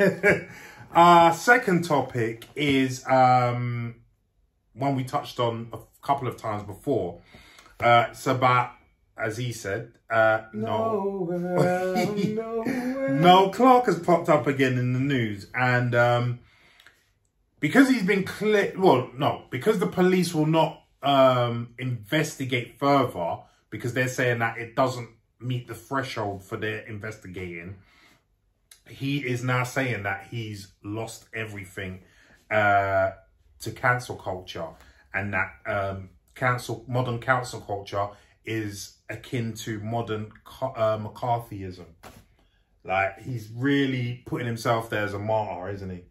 Our second topic is um, one we touched on a couple of times before. Uh, it's about, as he said, uh, no, no Clarke has popped up again in the news, and um, because he's been clear, well, no, because the police will not um, investigate further because they're saying that it doesn't meet the threshold for their investigating. He is now saying that he's lost everything uh, to cancel culture and that um, cancel modern cancel culture is akin to modern uh, McCarthyism. Like he's really putting himself there as a martyr, isn't he?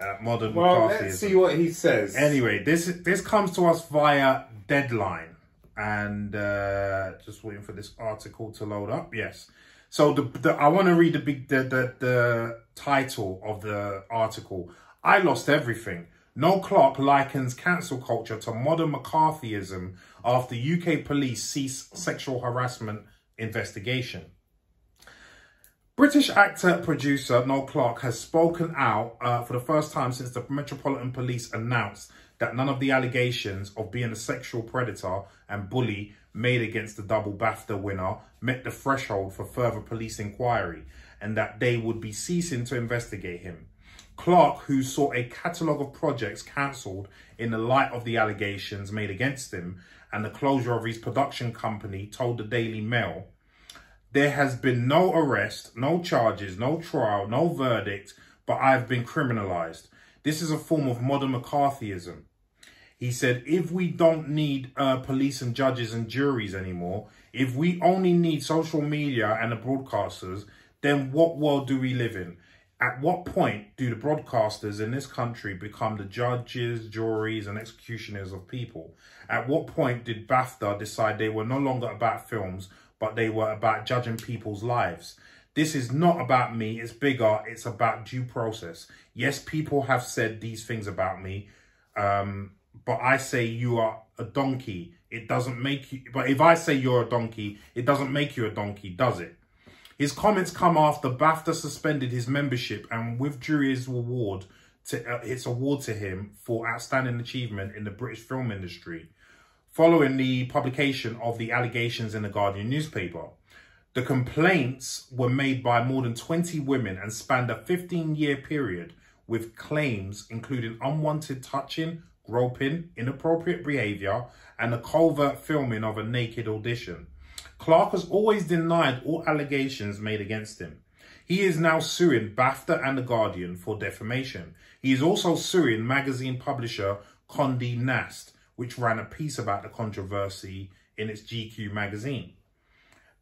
Uh, modern well, McCarthyism. let's see what he says. Anyway, this this comes to us via Deadline, and uh, just waiting for this article to load up. Yes. So the, the I want to read the big the, the the title of the article. I lost everything. Noel Clarke likens cancel culture to modern McCarthyism after UK police cease sexual harassment investigation. British actor producer Noel Clarke has spoken out uh, for the first time since the Metropolitan Police announced that none of the allegations of being a sexual predator and bully made against the double BAFTA winner met the threshold for further police inquiry and that they would be ceasing to investigate him. Clarke, who saw a catalogue of projects cancelled in the light of the allegations made against him and the closure of his production company, told the Daily Mail, there has been no arrest, no charges, no trial, no verdict, but I've been criminalised. This is a form of modern McCarthyism. He said, if we don't need uh, police and judges and juries anymore, if we only need social media and the broadcasters, then what world do we live in? At what point do the broadcasters in this country become the judges, juries, and executioners of people? At what point did BAFTA decide they were no longer about films, but they were about judging people's lives? This is not about me, it's bigger, it's about due process. Yes, people have said these things about me, um, but I say you are a donkey. It doesn't make you, but if I say you're a donkey, it doesn't make you a donkey, does it? His comments come after BAFTA suspended his membership and withdrew his award to uh, its award to him for outstanding achievement in the British film industry, following the publication of the allegations in the Guardian newspaper. The complaints were made by more than 20 women and spanned a 15-year period with claims including unwanted touching, groping, inappropriate behaviour, and the covert filming of a naked audition. Clarke has always denied all allegations made against him. He is now suing BAFTA and The Guardian for defamation. He is also suing magazine publisher Condé Nast, which ran a piece about the controversy in its GQ magazine.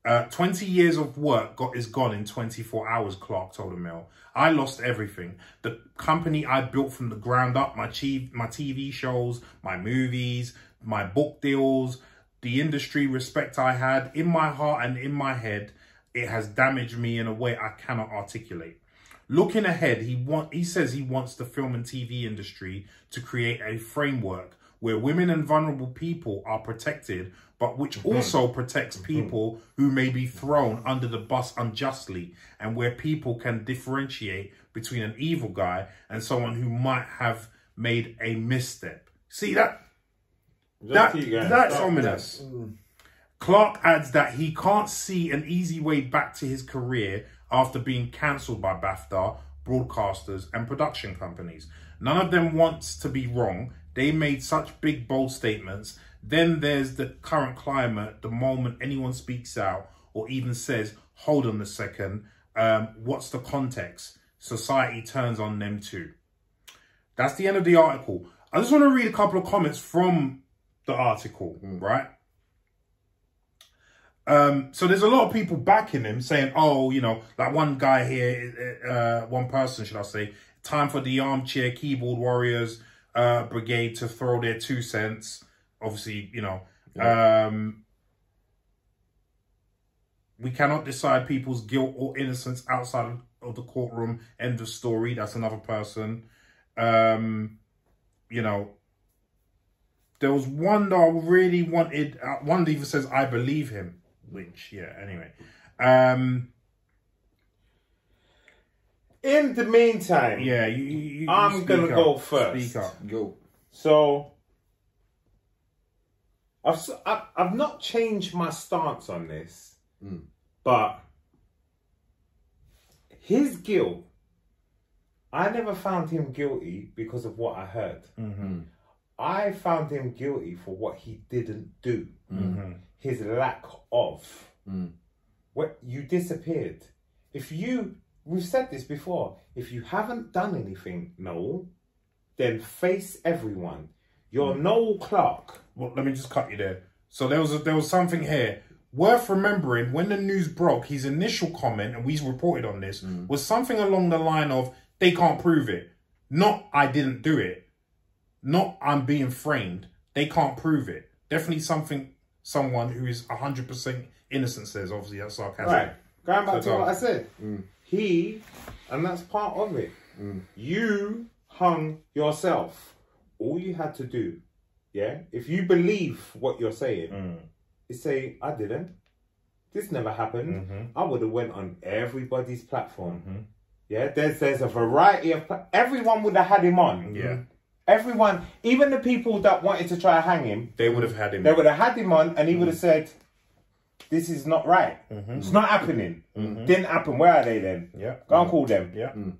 Uh, 20 years of work got is gone in 24 hours, Clarke told the Mail. I lost everything. The company I built from the ground up, my, my TV shows, my movies, my book deals, the industry respect I had in my heart and in my head, it has damaged me in a way I cannot articulate. Looking ahead, he want he says he wants the film and TV industry to create a framework where women and vulnerable people are protected, but which mm-hmm. also protects mm-hmm. people who may be thrown under the bus unjustly, and where people can differentiate between an evil guy and someone who might have made a misstep. See that that, that's ominous. Mm. Clarke adds that he can't see an easy way back to his career after being cancelled by BAFTA, broadcasters, and production companies. None of them wants to be wrong. They made such big, bold statements. Then there's the current climate, the moment anyone speaks out or even says, hold on a second, um, what's the context? Society turns on them too. That's the end of the article. I just want to read a couple of comments from the article, right? Um, so there's a lot of people backing him saying, oh, you know, like one guy here, uh, one person, should I say, time for the armchair keyboard warriors uh, brigade to throw their two cents. Obviously, you know, yeah. um, we cannot decide people's guilt or innocence outside of the courtroom. End of story. That's another person. Um, you know, there was one that I really wanted. Uh, one even says, I believe him. Which, yeah, anyway. Um, In the meantime, Yeah, you. you, you I'm gonna up. go first. Speak up. Go. So I've s- I've, I've not changed my stance on this, hmm. but his guilt. I never found him guilty because of what I heard. Mm-hmm. I found him guilty for what he didn't do. Mm-hmm. His lack of. Hmm. What you disappeared. If you, we've said this before. If you haven't done anything, Noel, then face everyone. You're hmm. Noel Clarke. Well, let me just cut you there. So there was a, there was something here worth remembering. When the news broke, his initial comment, and we reported on this, hmm. was something along the line of "They can't prove it." Not "I didn't do it." Not "I'm being framed." They can't prove it. Definitely something someone who is hundred percent innocent says. Obviously, that's sarcasm. Right. Going back So to what. I said. Hmm. He, and that's part of it. Mm. You hung yourself. All you had to do, yeah, if you believe what you're saying, mm. is say, I didn't. This never happened. Mm-hmm. I would have went on everybody's platform. Mm-hmm. Yeah, there's there's a variety of everyone would have had him on. Yeah, mm-hmm. Everyone, even the people that wanted to try to hang him, they would have had him. they would have had him on and he would have mm. said, This is not right. Mm-hmm. It's not happening. Mm-hmm. Didn't happen. Where are they then? Yeah. Go and call them. Yeah. Mm.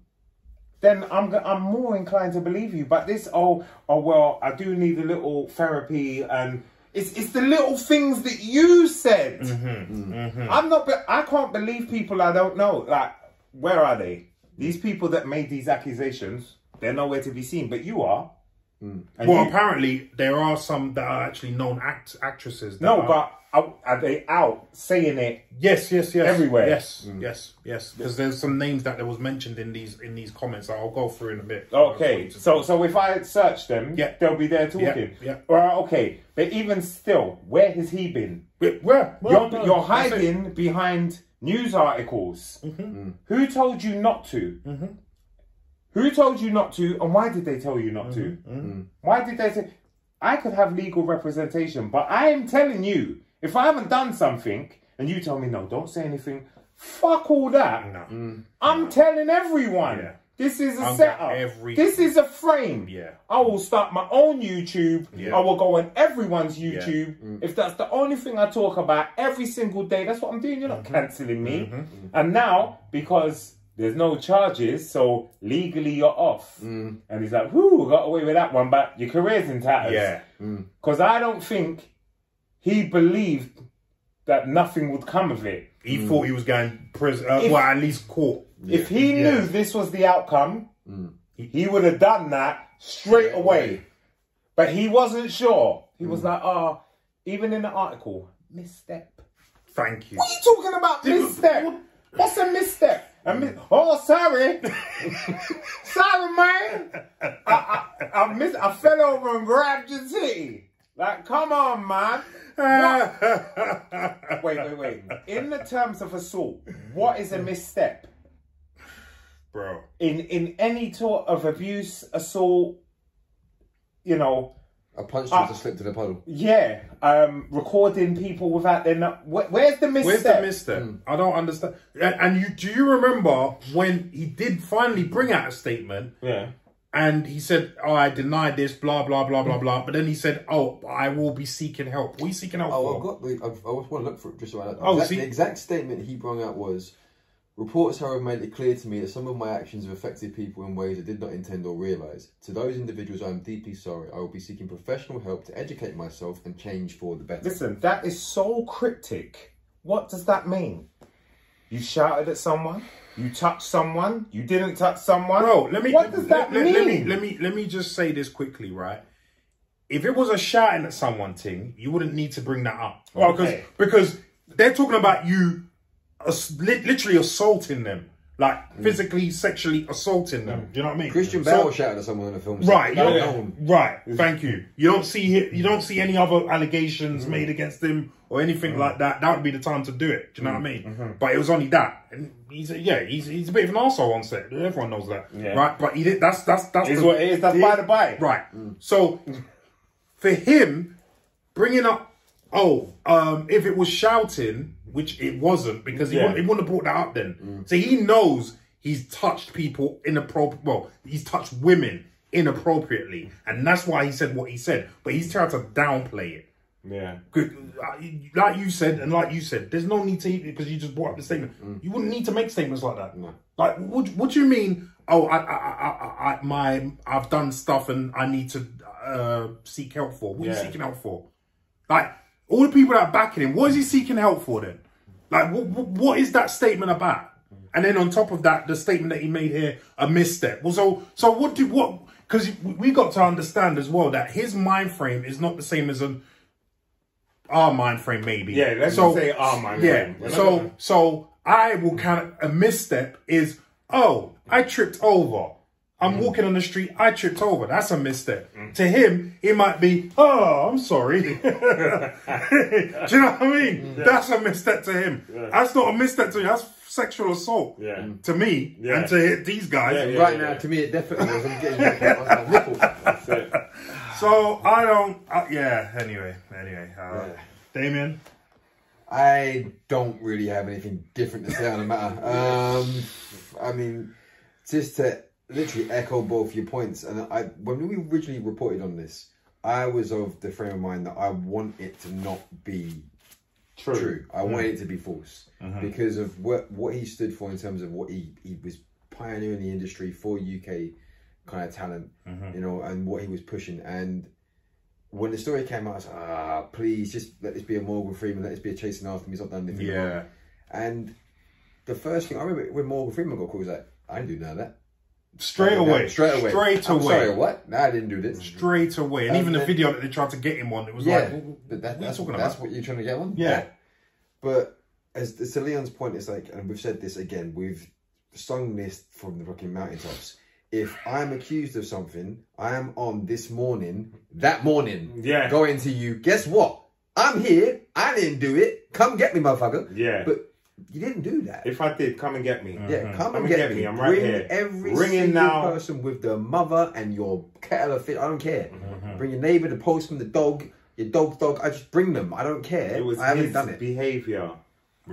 Then I'm I'm more inclined to believe you. But this, oh, oh well, I do need a little therapy and it's it's the little things that you said. Mm-hmm. I'm not. I can't believe people I don't know. Like, where are they? These people that made these accusations, they're nowhere to be seen. But you are. Mm. And Well, you- apparently there are some that are actually known act actresses. That no, are- but are, are they out saying it? Yes, yes, yes. Everywhere. Yes, hmm. yes, yes. Because there's some names that was mentioned in these in these comments. that I'll go through in a bit. Okay, so so if I search them, Yeah. they'll be there talking. yeah. Well, okay, but even still, where has he been? Wait, where? You're, no, you're hiding behind news articles. Mm-hmm. Hmm. Who told you not to? Mm-hmm. Who told you not to, and why did they tell you not to? Mm-hmm, hmm. Why did they say? I could have legal representation, but I am telling you, if I haven't done something, and you tell me no, don't say anything. Fuck all that. No. I'm telling everyone. Yeah. This is a Under setup. every- This is a frame. Yeah. I will start my own YouTube. Yeah. I will go on everyone's YouTube. If that's the only thing I talk about every single day, that's what I'm doing. You're not Mm-hmm. cancelling me. And now, because there's no charges, so legally you're off. Mm. And he's like, whoo, got away with that one, but your career's in tatters. Yeah. Because I don't think he believed that nothing would come of it. He thought he was going prison. Uh, well, at least court. If he Yeah. knew this was the outcome, mm. he would have done that straight away. But he wasn't sure. He was mm. like, oh, even in the article, misstep. Thank you. What are you talking about, misstep? What's a misstep? A mis- oh, sorry. sorry, man. I, I, I, miss- I fell over and grabbed your titty. Like, come on, man. What? wait, wait, wait. In the terms of assault, what is a misstep? Bro. in in any sort of abuse, assault, you know, A punch Ah. to slip to the puddle. yeah, um, recording people without their no- where, where's the misstep? Where's the misstep? I don't understand. And, and you do you remember when he did finally bring out a statement Yeah, and he said, "Oh, I denied this, blah blah blah blah blah," but then he said, "Oh, I will be seeking help." What are you seeking help Oh, for? I've got the. I've, I just want to look for it just right now. Oh, exact, see- the exact statement he brought out was. Reports, however, made it clear to me that some of my actions have affected people in ways I did not intend or realise. To those individuals, I am deeply sorry. I will be seeking professional help to educate myself and change for the better. listen, that is so cryptic. What does that mean? You shouted at someone. You touched someone. You didn't touch someone. Bro, let me. What does that let, mean? Let, me let me let me just say this quickly, right? If it was a shouting at someone thing, you wouldn't need to bring that up Okay. because because they're talking about you, literally assaulting them, like mm. physically, sexually assaulting them. Do you know what I mean? Christian So- Bale shouted at someone in the film. Right, so don't, right. Thank you. You don't see you don't see any other allegations mm-hmm. made against him or anything mm. like that. That would be the time to do it. Do you know what I mm. mean? Mm-hmm. But it was only that, and he's a, yeah, he's he's a bit of an arsehole on set. Everyone knows that, Yeah. right? But he did. That's that's that's Is the- what it is. That's by the by. Right. So for him bringing up, oh, um, if it was shouting, which it wasn't, because he, Yeah. wouldn't, he wouldn't have brought that up then. So he knows he's touched people inappropriate. Well, he's touched women inappropriately, and that's why he said what he said. But he's trying to downplay it. Yeah. Good, like you said, and like you said, there's no need to because you just brought up the statement. You wouldn't need to make statements like that. No. Like, what, what do you mean? Oh, I, I, I, I, I, my, I've done stuff and I need to uh, seek help for. What are you seeking help for? Like, all the people that are backing him, what is he seeking help for then? Like, what, what is that statement about? And then on top of that, the statement that he made here, a misstep. Well, so, so what do what? Because we got to understand as well that his mind frame is not the same as an our mind frame, maybe. Yeah, let's so, say our mind Yeah. frame. So, so I will count a misstep is oh, I tripped over. I'm walking on the street, I tripped over. That's a misstep. To him, it might be, oh, I'm sorry. Do you know what I mean? That's a misstep to him. That's not a misstep to you. That's sexual assault. Yeah. To me Yeah. and to hit these guys. Yeah, yeah. right now, to me, it definitely was. I'm getting back on my nipple. That's it. So I don't. Uh, yeah. Anyway. Anyway. Uh, Yeah. Damien. I don't really have anything different to say on the matter. Um, I mean, just to literally echo both your points, and I when we originally reported on this, I was of the frame of mind that I want it to not be True. true. I want mm. it to be false mm-hmm. because of what what he stood for in terms of what he he was pioneering the industry for UK kind of talent, mm-hmm. you know, and what he was pushing. And when the story came out, I was like, ah, please just let this be a Morgan Freeman, let this be a chasing after me. He's not done anything wrong. Yeah. And the first thing I remember when Morgan Freeman got called, was like, I didn't do none of that. Straight Yeah, away. straight away, Straight I'm. Sorry, what? No, I didn't do this. Straight away. And, And even the then- video that they tried to get him on, it was Yeah, like, what, but that, what that's, talking that's what you're trying to get on. Yeah. But as to Leon's point, it's like, and we've said this again, we've sung this from the fucking mountaintops. If I'm accused of something, I am on this morning, that morning, Yeah. going to you, guess what? I'm here, I didn't do it, come get me, motherfucker. Yeah. But you didn't do that. If I did, come and get me. yeah, come, Come and and get, get me. me, I'm right Bring here. every Ring in single now. person with the mother and your kettle of fish. I don't care. Mm-hmm. Bring your neighbour, the postman, the dog, your dog's dog. I just bring them. I don't care. It was I haven't his done it. behaviour.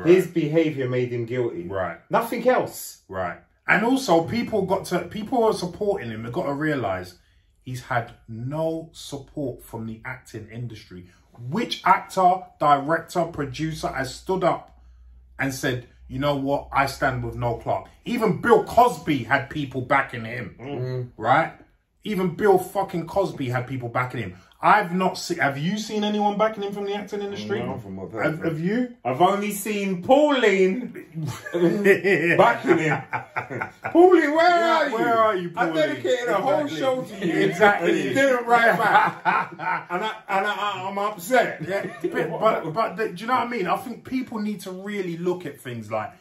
His behaviour made him guilty. Right. Nothing else. Right. And also, people got to, people who are supporting him, they've got to realize he's had no support from the acting industry. Which actor, director, producer has stood up and said, you know what, I stand with Noel Clarke. Even Bill Cosby had people backing him, mm. right? Even Bill fucking Cosby had people backing him. I've not seen. Have you seen anyone backing him from the acting industry? No, from what I've. Have, have you? I've only seen Pauline backing him. Pauline, where are you? where are you, I Pauline? dedicated a whole Exactly. show to you. Exactly. And you didn't write back. and I, and I, I'm upset. Yeah, but but, but the, do you know what I mean? I think people need to really look at things like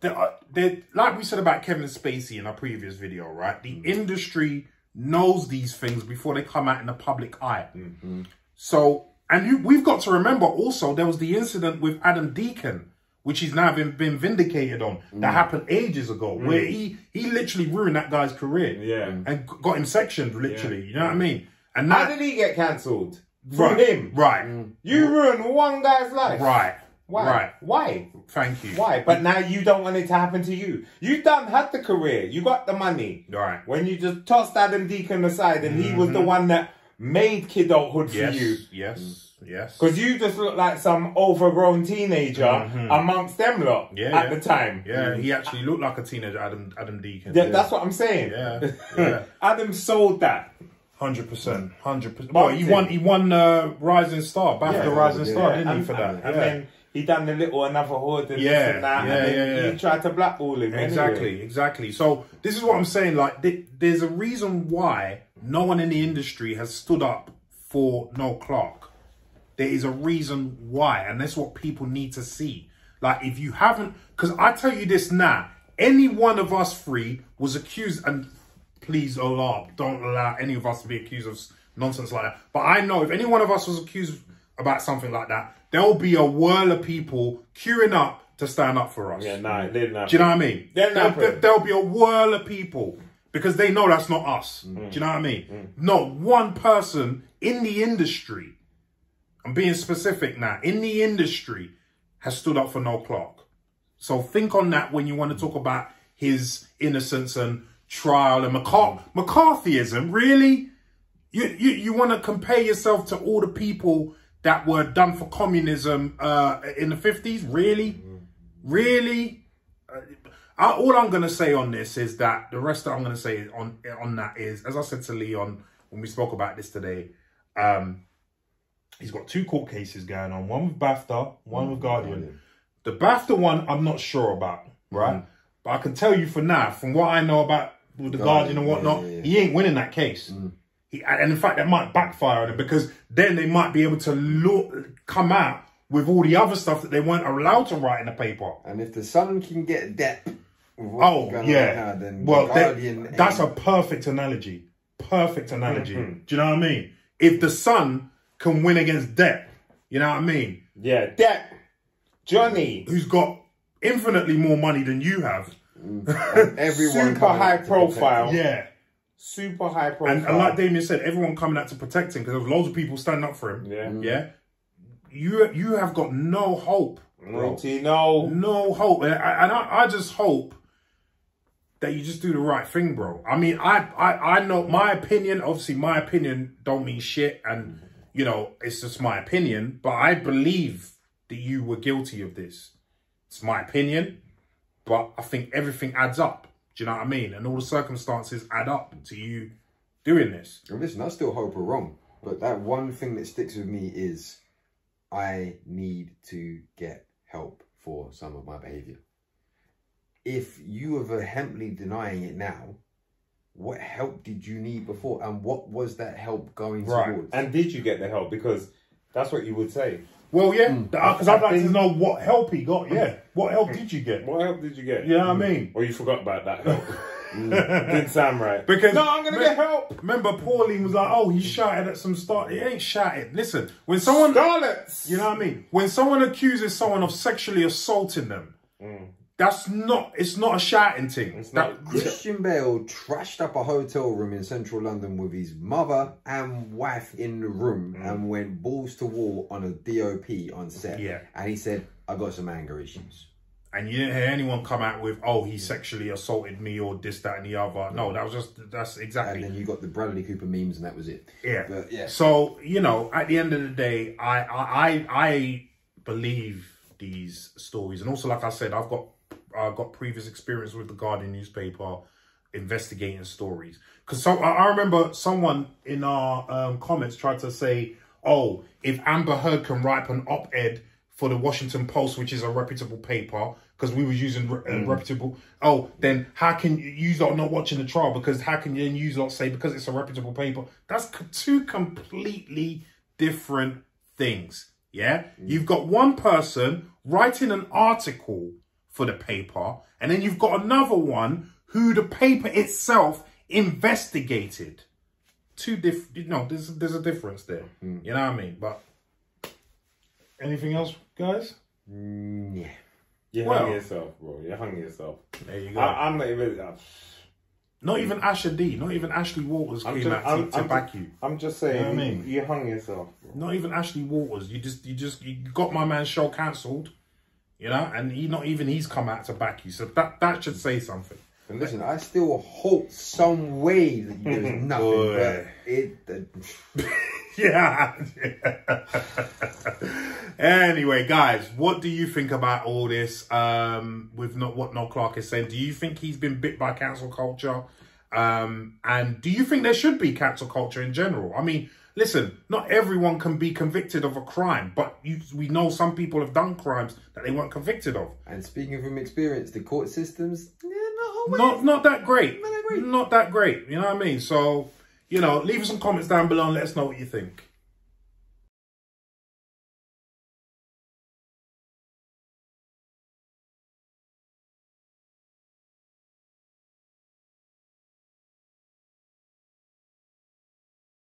the, uh, the like we said about Kevin Spacey in our previous video, right? The industry knows these things before they come out in the public eye. Mm-hmm. So, and you, we've got to remember also there was the incident with Adam Deacon, which he's now been, been vindicated on. That mm. happened ages ago, where mm. he he literally ruined that guy's career. Yeah. and got him sectioned literally. You know what I mean? And How that did he get cancelled? From right, him. right, mm. You ruined one guy's life. right, Why? right. Why? Thank you. Why? But now you don't want it to happen to you. You done had the career. You got the money. Right. When you just tossed Adam Deacon aside and he was the one that made kidulthood for Yes. you. Yes. Yes. Because you just look like some overgrown teenager amongst them lot Yeah, at yeah. the time. Yeah, he actually looked like a teenager, Adam Adam Deacon. Th- That's what I'm saying. Yeah, yeah. Adam sold that. Hundred percent, hundred percent. Well, he won. He won uh, Rising Star, BAFTA Yeah. Rising Star, didn't he for that? And, and yeah. then he done the little Adulthood and Yeah, this and that. yeah, and then yeah, yeah. you tried to blackball him. Exactly, Anyway. exactly. So this is what I'm saying. Like, th- there's a reason why no one in the industry has stood up for Noel Clarke. There is a reason why, and that's what people need to see. Like, if you haven't, because I tell you this now, any one of us three was accused, and please, Allah, don't allow any of us to be accused of nonsense like that. But I know if any one of us was accused about something like that, there'll be a whirl of people queuing up to stand up for us. Yeah, nah, it didn't. Do you know what I mean? There, happen. there, will be a whirl of people because they know that's not us. Mm. Do you know what I mean? Not one person in the industry, I'm being specific now, in the industry has stood up for Noel Clarke. So think on that when you want to talk about his innocence and trial and McCar- McCarthyism. Really, you you, you want to compare yourself to all the people that were done for communism uh, in the fifties? Really, really. Uh, I, all I'm going to say on this is that the rest that I'm going to say on on that is, as I said to Leon when we spoke about this today, um, he's got two court cases going on, one with BAFTA, one with Guardian. The BAFTA one, I'm not sure about, right? But I can tell you for now, from what I know about with the Guardian, and whatnot, yeah, yeah, yeah. he ain't winning that case. He, and in fact, that might backfire on him because then they might be able to look, come out with all the other stuff that they weren't allowed to write in the paper. And if the Sun can get Depp, Oh yeah. now, then well, that- that's a perfect analogy. Perfect analogy. Mm-hmm. Do you know what I mean? If the Sun can win against Depp, you know what I mean? Yeah, that Johnny, Who's got infinitely more money than you have? everyone super high profile. Yeah. Super high profile. And, and like Damien said, everyone coming out to protect him because there was loads of people standing up for him. yeah, mm-hmm. Yeah. You you have got no hope. Naughty, no. No hope. And I, and I, I just hope that you just do the right thing, bro. I mean, I, I, I know my opinion, obviously my opinion don't mean shit and, you know, it's just my opinion, but I believe that you were guilty of this. It's my opinion, but I think everything adds up. Do you know what I mean? And all the circumstances add up to you doing this. And listen, I still hope we're wrong, but that one thing that sticks with me is I need to get help for some of my behavior. If you are vehemently denying it now, what help did you need before, and what was that help going Right. towards? And did you get the help? Because that's what you would say. Well, yeah, because I'd like to know what help he got. Yeah, what help did you get? What help did you get? You know what I mean? Or you forgot about that help? Hmm. Didn't sound right. Because no, I'm gonna get help. Remember, Pauline was like, "Oh, he shouted at some start." It ain't shouted. Listen, when someone, Scarlets. you know what I mean, when someone accuses someone of sexually assaulting them, hmm. That's not. It's not a shouting thing. It's That- not. Christian Bale trashed up a hotel room in central London with his mother and wife in the room mm. and went balls to wall on a DOP on set. Yeah. And he said, I got some anger issues. and you didn't hear anyone come out with, "Oh, he mm. sexually assaulted me" or this, that, and the other. No, mm. that was just that's exactly. And then you got the Bradley Cooper memes and that was it. Yeah. But yeah. So you know, at the end of the day, I I I, I believe these stories, and also like I said, I've got I got previous experience with the Guardian newspaper investigating stories. Because so I, I remember someone in our um, comments tried to say, "Oh, if Amber Heard can write an op-ed for the Washington Post, which is a reputable paper." Because we was using re- uh, reputable, oh, then how can you you lot not watching the trial? Because how can you then you lot say because it's a reputable paper? That's two completely different things. Yeah, you've got one person writing an article for the paper, and then you've got another one who the paper itself investigated. Two diff, you know, there's there's a difference there. You know what I mean? But anything else, guys? Mm, yeah. You Well- hung yourself, bro. You hung yourself. There you go. I, I'm not even. uh, not even Asher D, not even Ashley Walters I'm came just, out to, I'm, to I'm, back you. I'm just saying. You know what I mean? you hung yourself, bro. Not even Ashley Walters. You just you just you got my man's show cancelled. You know, and he not even he's come out to back you. So that that should say something. And listen, I still hope some way that there's nothing, Boy. but it. Uh, Yeah. anyway, guys, what do you think about all this? Um, with not what Noel Clarke is saying, do you think he's been bit by cancel culture? Um, and do you think there should be cancel culture in general? I mean, listen, not everyone can be convicted of a crime, but you, we know some people have done crimes that they weren't convicted of. and speaking from experience, the court systems, yeah, not always. Not not that great. Not that great. Not that great. You know what I mean? So, you know, leave us some comments down below and let us know what you think.